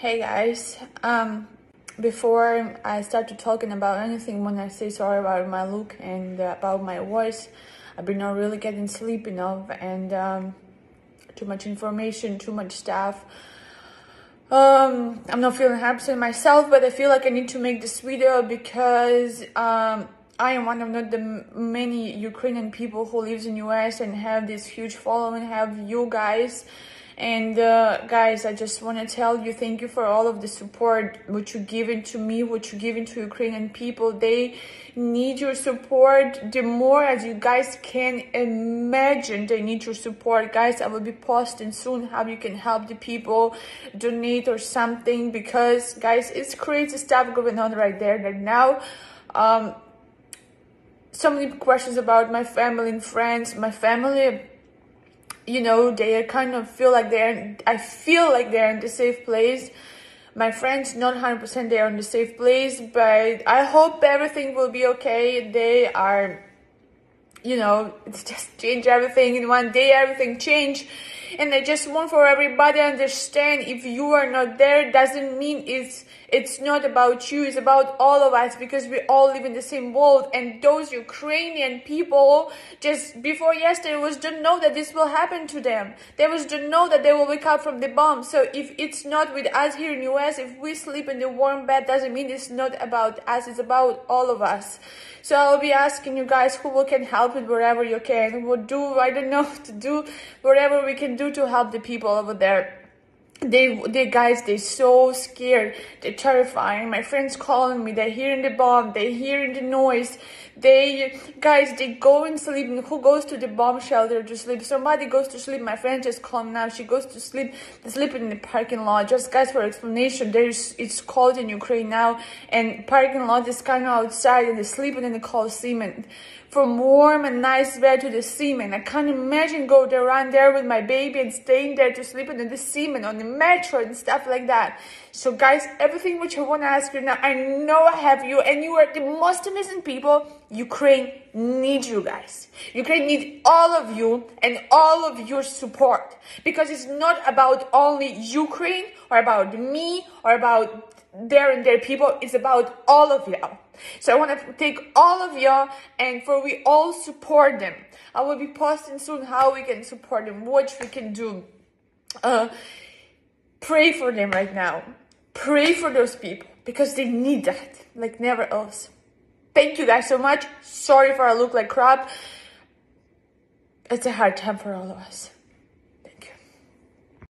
Hey guys, um, before I start to talking about anything, when I say sorry about my look and about my voice, I've been not really getting sleep enough and um, too much information, too much stuff. Um, I'm not feeling happy myself, but I feel like I need to make this video because um, I am one of not the many Ukrainian people who lives in US and have this huge following, have you guys and uh, guys, I just want to tell you thank you for all of the support which you're giving to me, what you're giving to Ukrainian people. They need your support the more as you guys can imagine. They need your support, guys. I will be posting soon how you can help the people, donate or something because guys, it's crazy stuff going on right there right now. Um, so many questions about my family and friends. My family you know, they kind of feel like they're, I feel like they're in the safe place. My friends, not 100% they're in the safe place, but I hope everything will be okay. They are, you know, it's just change everything in one day, everything change. And I just want for everybody to understand if you are not there, doesn't mean it's, it's not about you, it's about all of us because we all live in the same world. And those Ukrainian people, just before yesterday, was don't know that this will happen to them. They was don't know that they will wake up from the bomb. So if it's not with us here in US, if we sleep in the warm bed, doesn't mean it's not about us, it's about all of us. So I'll be asking you guys who can help it wherever you can. What do, I don't know, to do whatever we can do to help the people over there they they guys they so scared. They're terrifying. My friends calling me. They're hearing the bomb. They're hearing the noise. They guys they go and sleep. Who goes to the bomb shelter to sleep? Somebody goes to sleep. My friend just called now. She goes to sleep. Sleeping in the parking lot. Just guys for explanation there's it's cold in ukraine now and parking lot is kind of outside and they're sleeping in the cold cement. From warm and nice bed to the cement. I can't imagine going around there with my baby and staying there to sleep under the cement on the metro and stuff like that. So guys, everything which I want to ask you now, I know I have you and you are the most amazing people. Ukraine needs you guys. Ukraine needs all of you and all of your support because it's not about only Ukraine or about me or about there and their people. It's about all of y'all. So I want to take all of y'all and for we all support them. I will be posting soon how we can support them, what we can do. Uh, pray for them right now. Pray for those people because they need that like never else. Thank you guys so much. Sorry for I look like crap. It's a hard time for all of us.